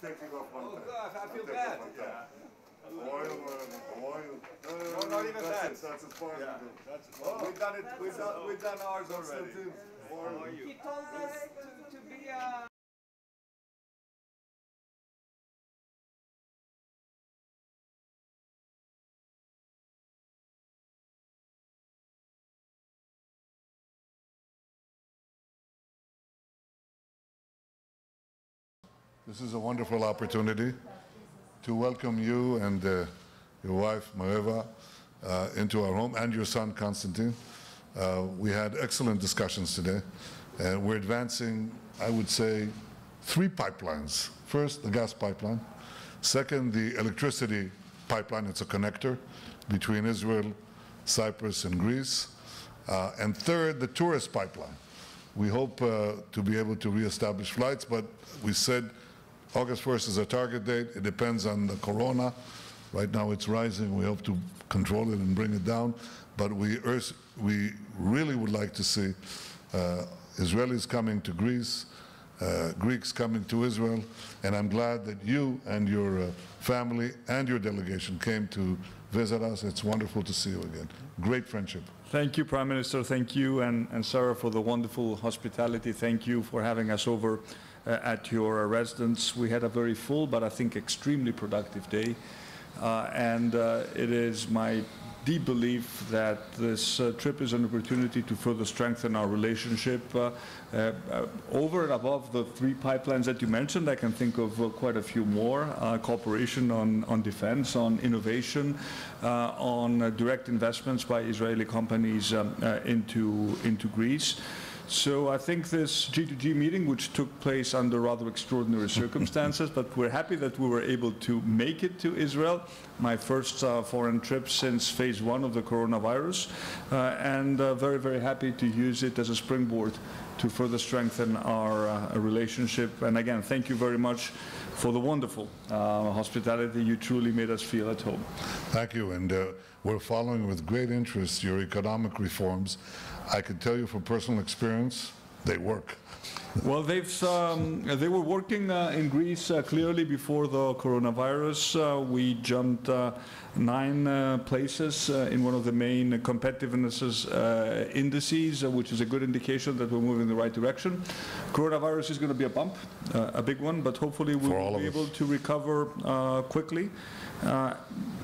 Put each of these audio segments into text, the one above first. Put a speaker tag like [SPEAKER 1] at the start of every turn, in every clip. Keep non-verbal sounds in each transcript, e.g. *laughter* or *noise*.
[SPEAKER 1] taking off one
[SPEAKER 2] Oh
[SPEAKER 1] time.
[SPEAKER 2] gosh, I feel bad.
[SPEAKER 1] off one time. Oil, uh, oil. No, no,
[SPEAKER 2] No, not even that.
[SPEAKER 1] It, that's as far as
[SPEAKER 2] Yeah,
[SPEAKER 1] we go.
[SPEAKER 2] that's, we've done it, we've done, we've done ours already. How are you?
[SPEAKER 3] He told us to,
[SPEAKER 1] This is a wonderful opportunity to welcome you and uh, your wife, Mareva, uh, into our home, and your son, Konstantin. Uh, we had excellent discussions today. and we're advancing, I would say, three pipelines. First, the gas pipeline. Second, the electricity pipeline. It's a connector between Israel, Cyprus, and Greece. Uh, and third, the tourist pipeline. We hope uh, to be able to reestablish flights, but we said August 1st is a target date. It depends on the corona. Right now it's rising. We hope to control it and bring it down. But we, we really would like to see uh, Israelis coming to Greece, uh, Greeks coming to Israel, and I'm glad that you and your uh, family and your delegation came to visit us. It's wonderful to see you again. Great friendship.
[SPEAKER 4] Thank you, Prime Minister. Thank you, and, and Sarah, for the wonderful hospitality. Thank you for having us over at your residence. We had a very full, but I think extremely productive day. Uh, and uh, it is my deep belief that this uh, trip is an opportunity to further strengthen our relationship. Uh, uh, uh, over and above the three pipelines that you mentioned, I can think of uh, quite a few more. Uh, cooperation on, on defense, on innovation, uh, on uh, direct investments by Israeli companies um, uh, into, into Greece. So I think this G2G meeting, which took place under rather extraordinary *laughs* circumstances, but we're happy that we were able to make it to Israel, my first uh, foreign trip since phase one of the coronavirus, uh, and uh, very, very happy to use it as a springboard to further strengthen our uh, relationship. And again, thank you very much for the wonderful uh, hospitality. You truly made us feel at home.
[SPEAKER 1] Thank you, and uh, we're following with great interest your economic reforms. I can tell you from personal experience, they work.
[SPEAKER 4] Well, they've, um, they were working uh, in Greece uh, clearly before the coronavirus. Uh, we jumped uh, nine uh, places uh, in one of the main competitiveness uh, indices, uh, which is a good indication that we're moving in the right direction. Coronavirus is going to be a bump, uh, a big one, but hopefully
[SPEAKER 1] we'll
[SPEAKER 4] be
[SPEAKER 1] us.
[SPEAKER 4] able to recover uh, quickly. Uh,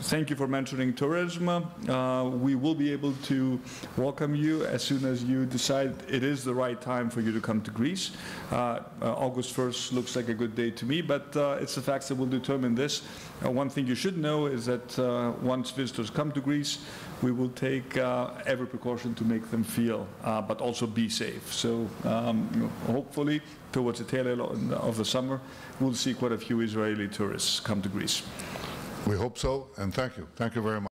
[SPEAKER 4] Thank you for mentioning tourism. Uh, We will be able to welcome you as soon as you decide it is the right time for you to come to Greece. Uh, uh, August 1st looks like a good day to me, but uh, it's the facts that will determine this. Uh, One thing you should know is that once visitors come to Greece, we will take every precaution to make them feel, but also be safe. So um, hopefully, towards the tail end of the summer, we'll see quite a few Israeli tourists come to Greece.
[SPEAKER 1] We hope so, and thank you. Thank you very much.